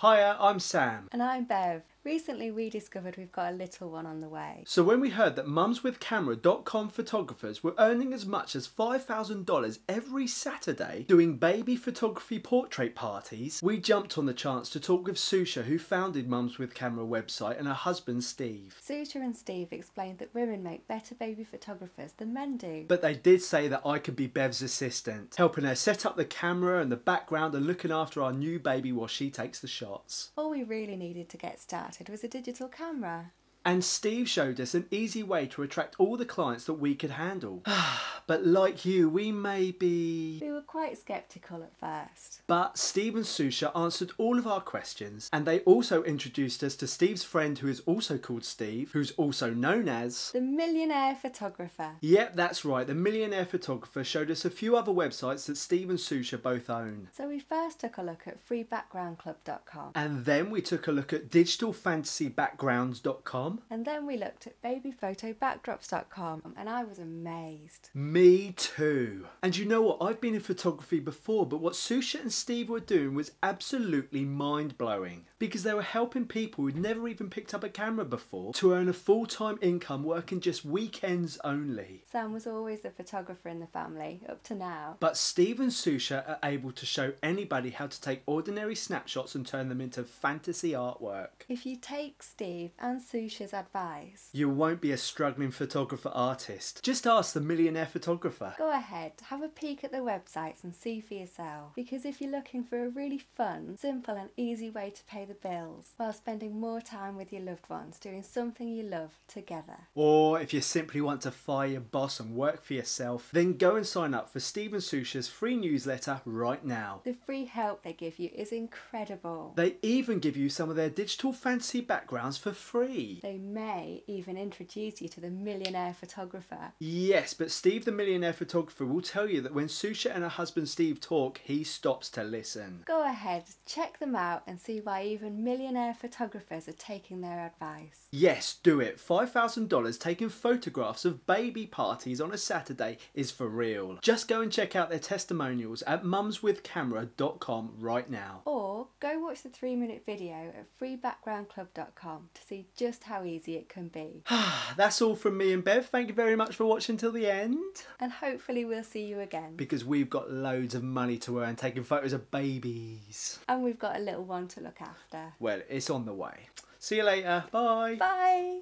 Hiya, I'm Sam. And I'm Bev. Recently, we discovered we've got a little one on the way. So when we heard that mumswithcamera.com photographers were earning as much as $5,000 every Saturday doing baby photography portrait parties, we jumped on the chance to talk with Susha who founded Mums with Camera website and her husband Steve. Susha and Steve explained that women make better baby photographers than men do. But they did say that I could be Bev's assistant, helping her set up the camera and the background and looking after our new baby while she takes the shots. All we really needed to get started was a digital camera. And Steve showed us an easy way to attract all the clients that we could handle. but like you, we may be. We were quite sceptical at first. But Steve and Susha answered all of our questions, and they also introduced us to Steve's friend who is also called Steve, who's also known as. The Millionaire Photographer. Yep, that's right. The Millionaire Photographer showed us a few other websites that Steve and Susha both own. So we first took a look at freebackgroundclub.com. And then we took a look at digitalfantasybackgrounds.com. And then we looked at babyphotobackdrops.com and I was amazed. Me too. And you know what? I've been in photography before, but what Susha and Steve were doing was absolutely mind blowing because they were helping people who'd never even picked up a camera before to earn a full time income working just weekends only. Sam was always the photographer in the family, up to now. But Steve and Susha are able to show anybody how to take ordinary snapshots and turn them into fantasy artwork. If you take Steve and Susha's advice, you won't be a struggling photographer artist. Just ask the millionaire photographer. Go ahead, have a peek at the websites and see for yourself. Because if you're looking for a really fun, simple, and easy way to pay the bills while spending more time with your loved ones doing something you love together. Or if you simply want to fire your boss and work for yourself, then go and sign up for Steve and Susha's free newsletter right now. The free help they give you is incredible. They even give you some of their digital fantasy backgrounds for free. They may even introduce you to the millionaire photographer. Yes, but Steve the millionaire photographer will tell you that when Susha and her husband Steve talk, he stops to listen. Go ahead, check them out and see why even millionaire photographers are taking their advice. Yes, do it. $5,000 taking photographs of baby parties on a Saturday is for real. Just go and check out their testimonials at mumswithcamera.com right now. Or go watch the three minute video at freebackgroundclub.com to see just how easy it can be. That's all from me and Bev. Thank you very much for watching till the end. And hopefully we'll see you again. Because we've got loads of money to earn taking photos of babies. And we've got a little one to look after. Well, it's on the way. See you later. Bye. Bye.